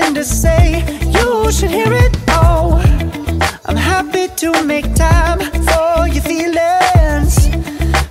to say. You should hear it all. I'm happy to make time for your feelings.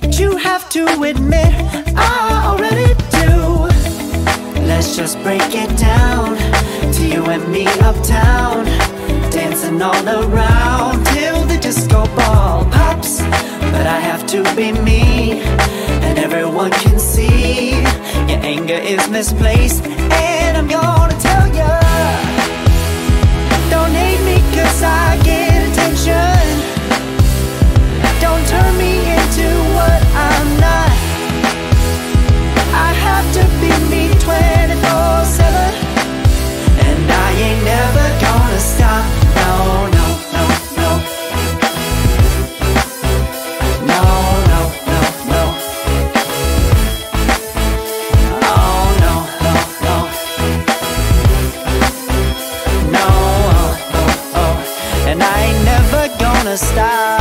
But you have to admit, I already do. Let's just break it down to you and me uptown. Dancing all around till the disco ball. But I have to be me, and everyone can see your anger is misplaced. And I'm gonna tell ya. Don't hate me cause I get attention Don't turn me into what I'm not stop.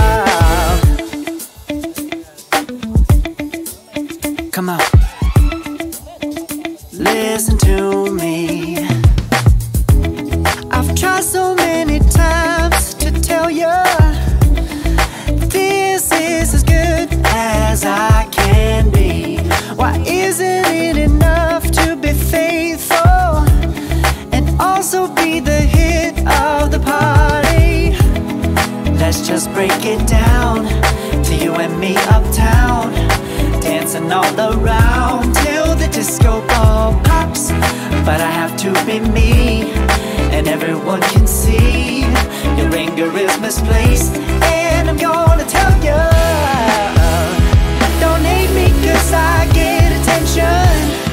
All around till the disco ball pops. But I have to be me, and everyone can see your anger is misplaced, and I'm gonna tell you. Uh, don't hate me cause I get attention